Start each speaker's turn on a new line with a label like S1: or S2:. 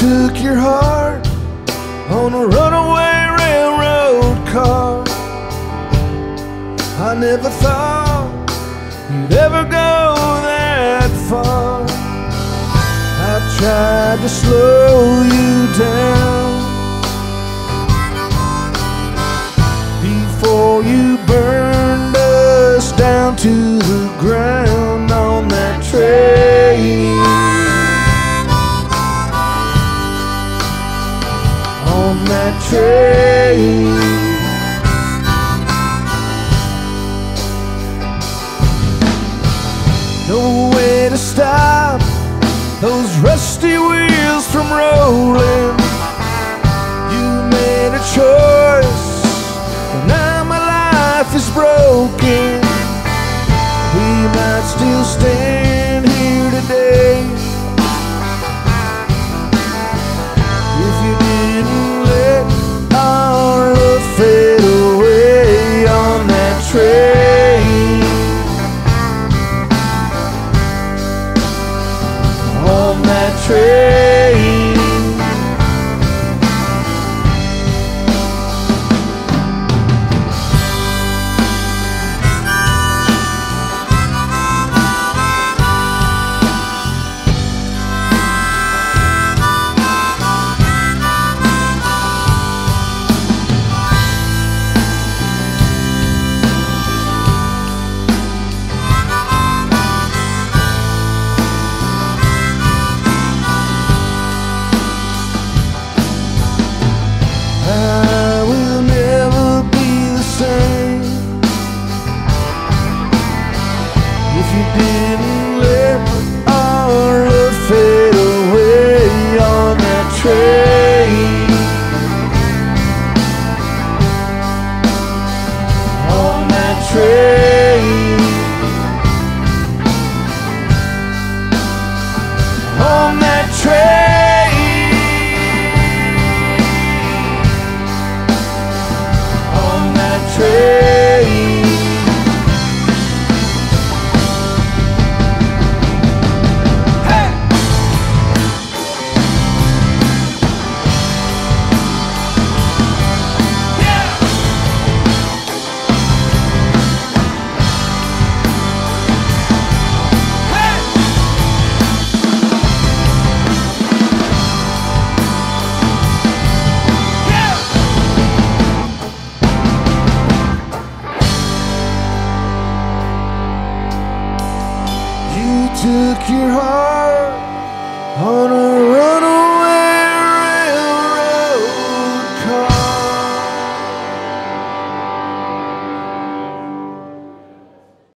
S1: Took your heart on a runaway railroad car. I never thought you'd ever go that far. I tried to slow you down before you burned us down to the ground That. No way to stop those rusty wheels from rolling. You made a choice, but now my life is broken. On I will never be the same. If you didn't let our You took your heart on a runaway.